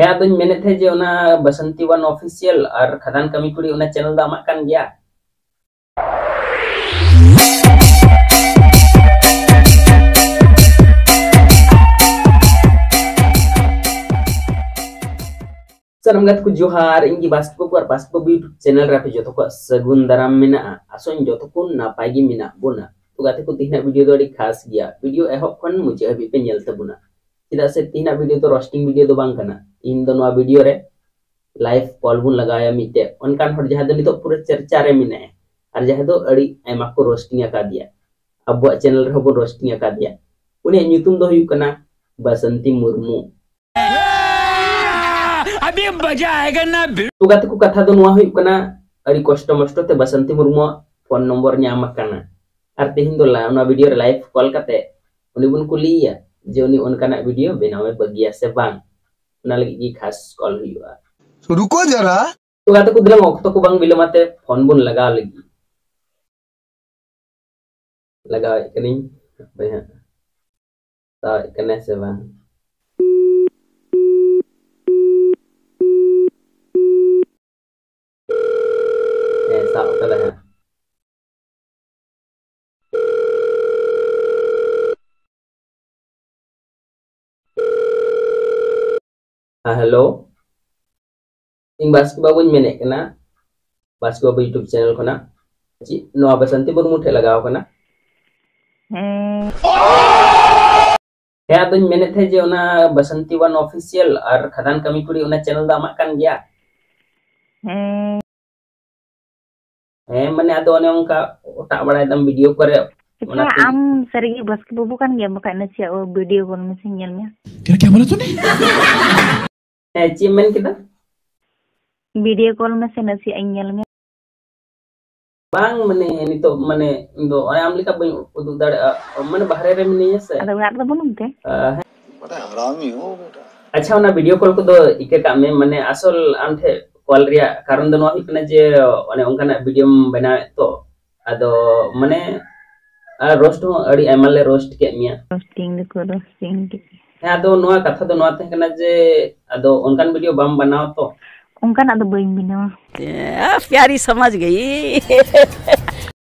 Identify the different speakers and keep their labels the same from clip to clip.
Speaker 1: Hea tuh menit aja, ona basanti one official, ar khatan kami kuri ona channel dama kan dia. Ya. Salam gat ku Johar, ingi basko bi channel rapi jatuh segun daram mina, asoin jatuh ku na pagi mina, bu na. Tu gatiku tihna video dari khas dia, video ehok kan mujahbi penyel tabuna. चेदा से तीना video तो roasting video तो बांग इन दोनों video रे live call बन लगाया मिते। उनका नहर जहाँ दो तो पूरे चर्चा रे मिने। और जहाँ दो अड़ी एम आपको रोस्टिंग आका दिया। अब वो चैनल रहो को रोस्टिंग आका दिया। उन्हें न्यूतम दो यू करना बसंती मुर्मू। अभी बजा आएगा ना तो गत को कथा तो नुआ हुई करना अरे कोस्टो मस्टो ते बसंती मुर्मू फ़ोन नंबर न्याम करना लाइव कॉल करते। उन्हें ᱡᱮ ᱩᱱᱤ ᱚᱱᱠᱟᱱᱟᱜ ᱵᱷᱤᱰᱤᱭᱳ ᱵᱮᱱᱟᱣᱮ ᱵᱟᱹᱜᱤᱭᱟ ᱥᱮ ᱵᱟᱝ ᱚᱱᱟ ᱞᱟᱹᱜᱤᱫ ᱜᱮ खास कॉल हुआ रुको जरा तो गाते को दिलम ऑक्टो को बांग बिलमाते फोन बुन लगा लगी लगा कनी भैया ता कने से बांग ha hello. Ɗin basketball woni mene kana basketball bo youtube channel kona ji no abasanti bur mute lagawa kona ya hmm. tuh mene teh je basanti wan official. Ar khadan kami kuri una channel da makan ya eh mana ada one yang ka tak berada dalam video kore.
Speaker 2: Kita am sering basket bukan ya makanya sih oh, video kon masih nyelnya.
Speaker 1: Kira-kira mana tuh nih?
Speaker 2: Video call में से नसी अंगल में
Speaker 1: बांग मने नितो मने तो बोलूँ थे बता हरामी हो बेटा अच्छा उन्हें वीडियो कॉल को तो इके कामे मने असल आंठे कॉल रिया कारण दोनों आप इतने जे अने उनका ना वीडियो बना तो
Speaker 2: अदो मने आ
Speaker 1: रोस्ट हो अड़ी एमएलए रोस्ट के मिया रोस्टिंग देखो रोस्टिंग के जे अदो उनकन तो
Speaker 2: उनकन अदो बइन बनाओ
Speaker 1: प्यारी समझ गई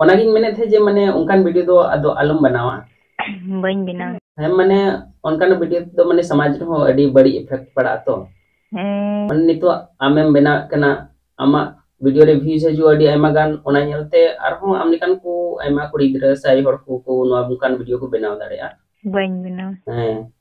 Speaker 1: ओनागिन थे जे मने उनकन वीडियो दो अदो आलम बनावा
Speaker 2: बइन बनाओ
Speaker 1: है मने उनकन वीडियो दो मने समाज रो अडी बड़ी इफ़ेक्ट पड़ा तो मन नितो आमेम बना कना आमा वीडियो रे व्यूज़ है जो अडी आमा गान ओना नेलते आरहो आम लेकन को आमा कुड़ी गिरा साई हर को को नोआ बुकान वीडियो को बनाओ दाड़े
Speaker 2: बइन बनाओ
Speaker 1: हैं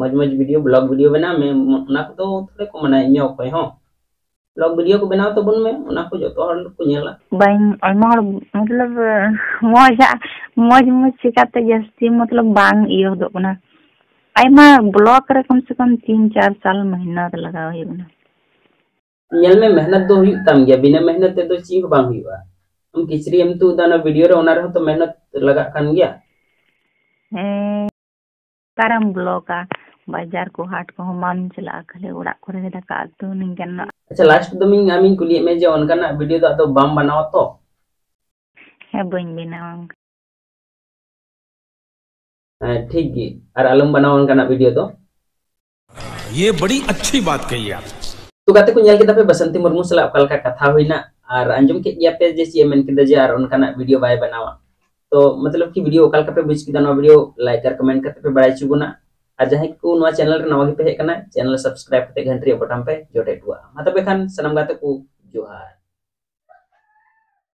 Speaker 1: मौज बना मज वीडियो ब्लॉग वीडियो बना में उना को तो थोड़े को मना इमे ओको हो। ब्लॉग वीडियो को बनाओ तो बुन में उना को जो तो हर को नेला
Speaker 2: बाइन अमा मतलब मज़ा मज मज सिखाते जस्ती मतलब बांग इयो दो बना। आइमा ब्लॉग करे कम से कम तीन चार साल महीना तो लगा हुई बना।
Speaker 1: नेल में मेहनत दो हुई तम गया बिना मेहनत ते तो चीज़ बांग हुई हम किचरी हम तो दाना वीडियो रे ओना रहो तो मेहनत लगा कान गया।
Speaker 2: तारम ब्लॉग बाज़ार को हाट को मान चला खले उड़ा करे दाका तो निंगन
Speaker 1: अच्छा लास्ट दो मिंग आमिन कुली में जे उनका ना वीडियो तो तो बम बनाओ तो
Speaker 2: है बन बनाओ
Speaker 1: ठीक है और आलम बनाओ उनका ना वीडियो तो
Speaker 3: ये बड़ी अच्छी बात कही आप
Speaker 1: तो को उनका ना वीडियो बाय बनावा तो मतलब कि वीडियो अकाल का पे बुझ की वीडियो लाइक और कमेंट करते पे बड़ाई चुगुना और जहाँ को नवा चैनल रे नवा के पे हेकना चैनल सब्सक्राइब करते घंटी बटन पे जोटे दुआ मतलब खान सनम गाते को जोहार